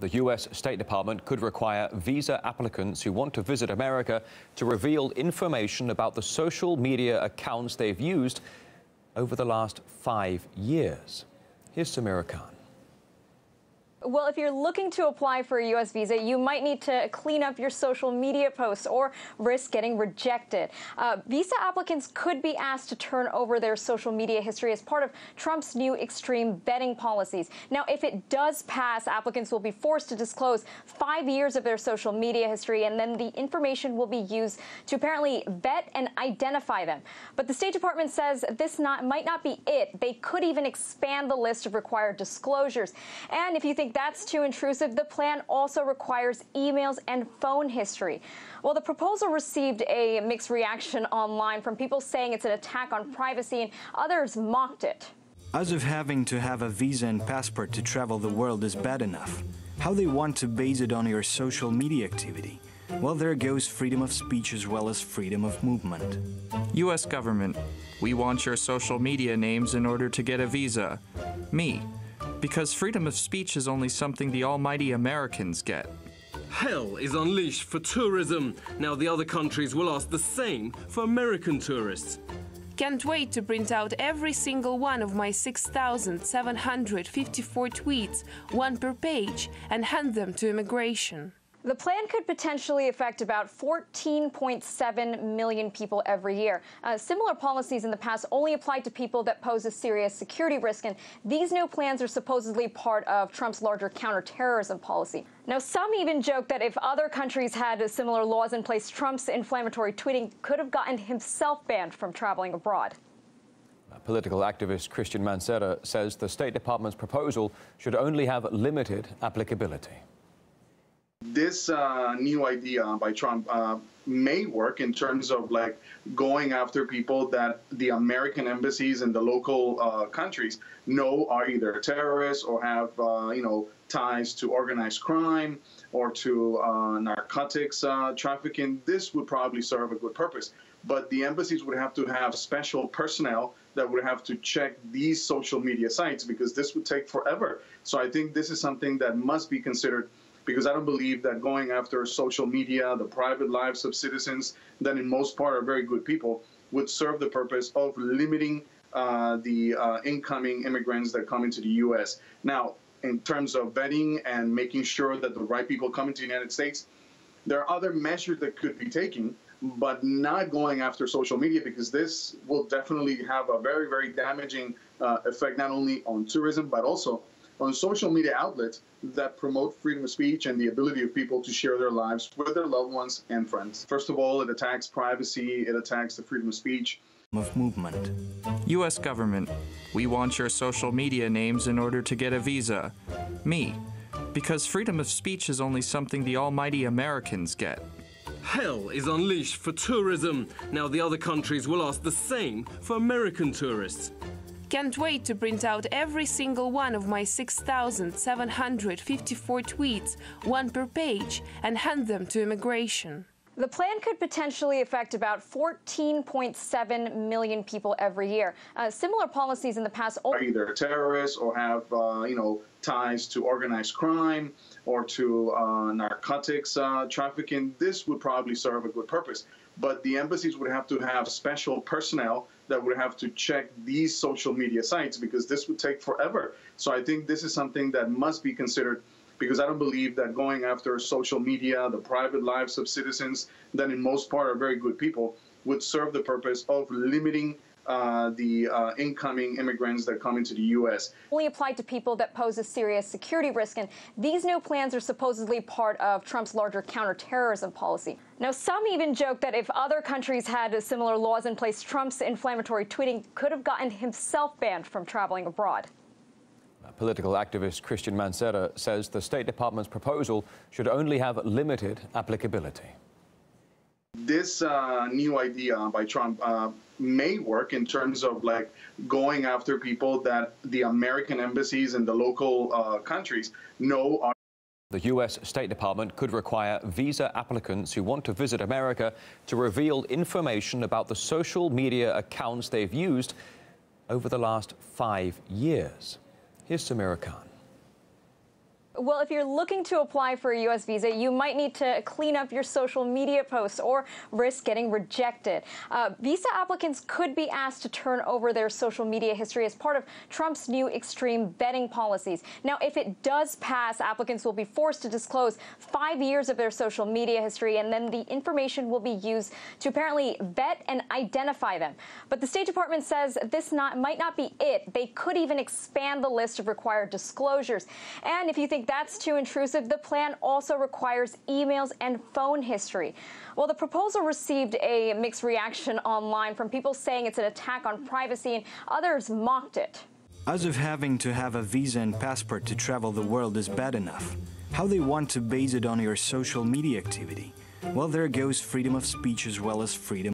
The U.S. State Department could require visa applicants who want to visit America to reveal information about the social media accounts they've used over the last five years. Here's Samira Khan. Well, if you're looking to apply for a U.S. visa, you might need to clean up your social media posts or risk getting rejected. Uh, visa applicants could be asked to turn over their social media history as part of Trump's new extreme vetting policies. Now, if it does pass, applicants will be forced to disclose five years of their social media history, and then the information will be used to apparently vet and identify them. But the State Department says this not, might not be it. They could even expand the list of required disclosures. And if you think that's too intrusive, the plan also requires emails and phone history. Well, the proposal received a mixed reaction online from people saying it's an attack on privacy, and others mocked it. As if having to have a visa and passport to travel the world is bad enough, how they want to base it on your social media activity. Well, there goes freedom of speech as well as freedom of movement. U.S. government, we want your social media names in order to get a visa. Me, because freedom of speech is only something the almighty Americans get. Hell is unleashed for tourism. Now the other countries will ask the same for American tourists. Can't wait to print out every single one of my 6,754 tweets, one per page, and hand them to immigration. The plan could potentially affect about 14.7 million people every year. Uh, similar policies in the past only applied to people that pose a serious security risk, and these new plans are supposedly part of Trump's larger counterterrorism policy. Now, some even joke that if other countries had similar laws in place, Trump's inflammatory tweeting could have gotten himself banned from traveling abroad. Political activist Christian Mancera says the State Department's proposal should only have limited applicability this uh, new idea by Trump uh, may work in terms of like going after people that the American embassies in the local uh, countries know are either terrorists or have uh, you know ties to organized crime or to uh, narcotics uh, trafficking. This would probably serve a good purpose, but the embassies would have to have special personnel that would have to check these social media sites because this would take forever. So I think this is something that must be considered because I don't believe that going after social media, the private lives of citizens that in most part are very good people, would serve the purpose of limiting uh, the uh, incoming immigrants that come into the U.S. Now, in terms of vetting and making sure that the right people come into the United States, there are other measures that could be taken, but not going after social media because this will definitely have a very, very damaging uh, effect not only on tourism but also on social media outlets that promote freedom of speech and the ability of people to share their lives with their loved ones and friends. First of all, it attacks privacy, it attacks the freedom of speech. Of movement. U.S. government, we want your social media names in order to get a visa. Me, because freedom of speech is only something the almighty Americans get. Hell is unleashed for tourism. Now the other countries will ask the same for American tourists. Can't wait to print out every single one of my 6,754 tweets, one per page, and hand them to immigration. The plan could potentially affect about 14.7 million people every year. Uh, similar policies in the past are either terrorists or have, uh, you know, ties to organized crime or to uh, narcotics uh, trafficking. This would probably serve a good purpose but the embassies would have to have special personnel that would have to check these social media sites because this would take forever. So I think this is something that must be considered because I don't believe that going after social media, the private lives of citizens that in most part are very good people, would serve the purpose of limiting uh, the uh, incoming immigrants that come into the U.S. Only applied to people that pose a serious security risk, and these new plans are supposedly part of Trump's larger counterterrorism policy. Now, some even joke that if other countries had similar laws in place, Trump's inflammatory tweeting could have gotten himself banned from traveling abroad. Political activist Christian Mancera says the State Department's proposal should only have limited applicability this uh, new idea by Trump uh, may work in terms of like going after people that the American embassies in the local uh, countries know are. The U.S. State Department could require visa applicants who want to visit America to reveal information about the social media accounts they've used over the last five years. Here's Samira Khan. Well, if you're looking to apply for a U.S. visa, you might need to clean up your social media posts or risk getting rejected. Uh, visa applicants could be asked to turn over their social media history as part of Trump's new extreme vetting policies. Now, if it does pass, applicants will be forced to disclose five years of their social media history, and then the information will be used to apparently vet and identify them. But the State Department says this not, might not be it. They could even expand the list of required disclosures. And if you that's too intrusive, the plan also requires emails and phone history. Well, the proposal received a mixed reaction online from people saying it's an attack on privacy, and others mocked it. As if having to have a visa and passport to travel the world is bad enough, how they want to base it on your social media activity. Well, there goes freedom of speech as well as freedom.